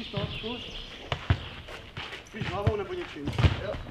Spíš to? Tu? Spíš hlavou nebo něčím? Jo.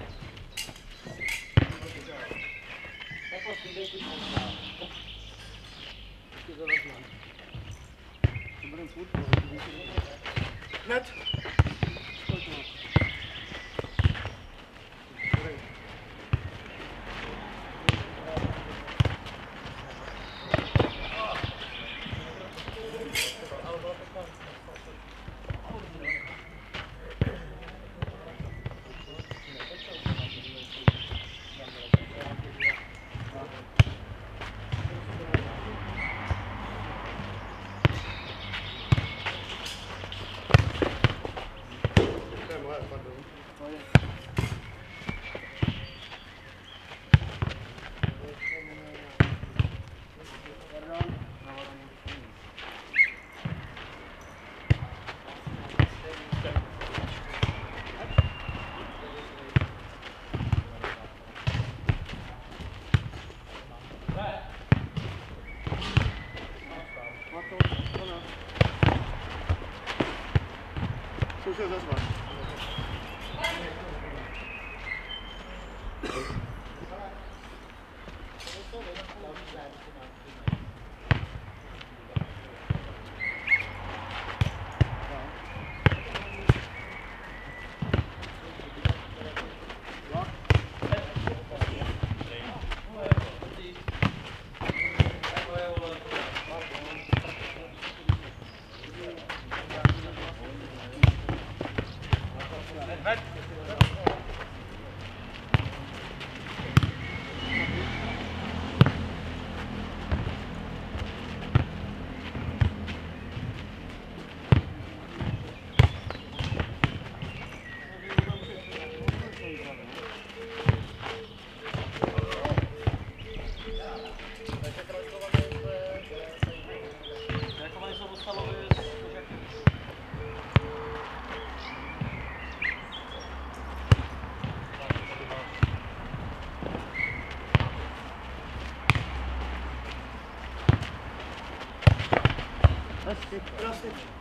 出します。message.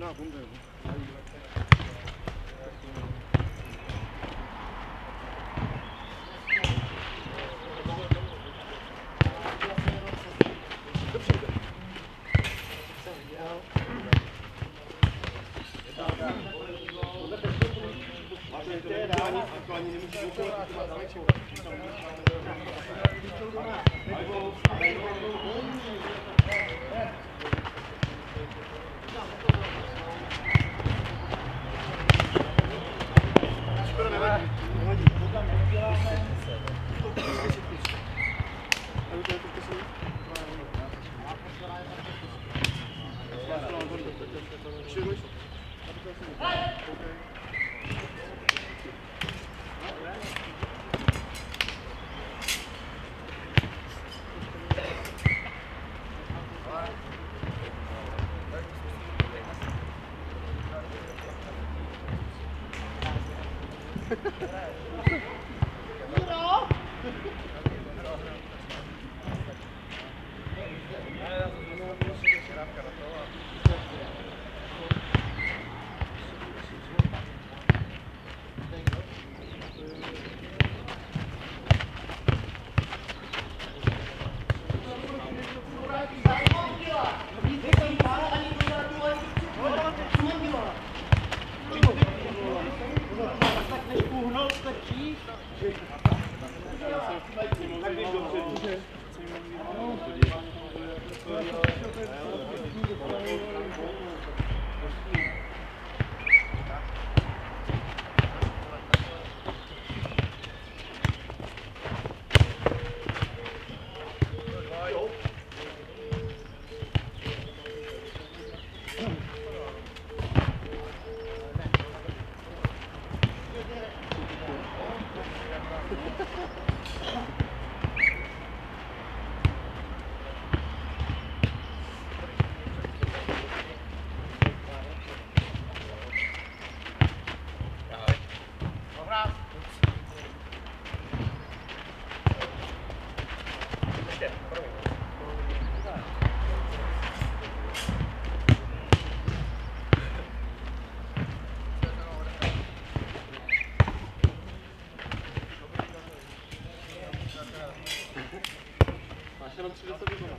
Bunda, bunda. To ani nemůžeš úkolovat, Máš jenom 30 minut.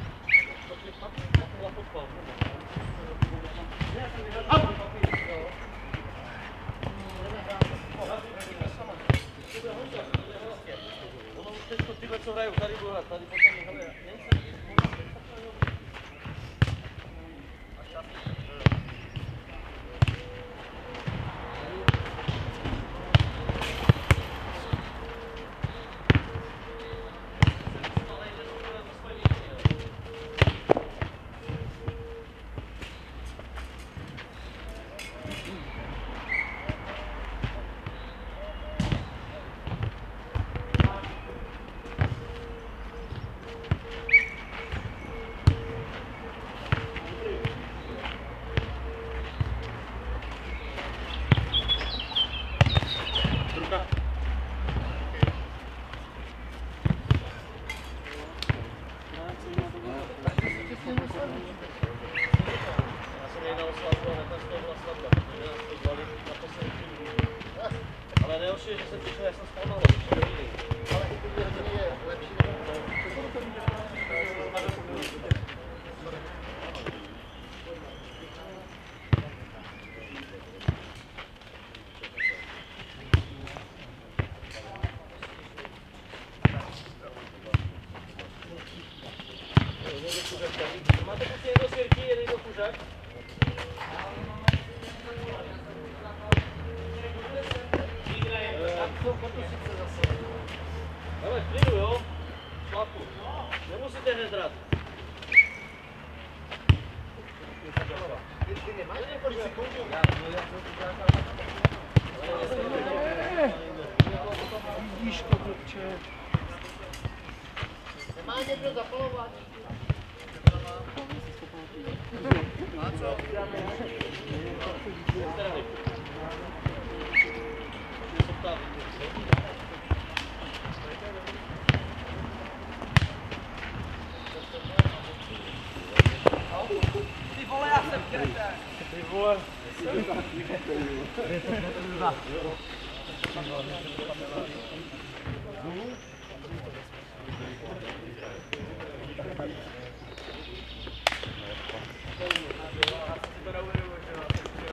si papír, na fotbal. Ono už teďko tyhle, co hrajou, tady budou hrát, tady potom, Šlapu. Nemusíte hned hrát. Ty nemáš několik sekund? vidíš to, blbče. Nemá někdo zapalovat? Strany. Se ptá, Ty vole.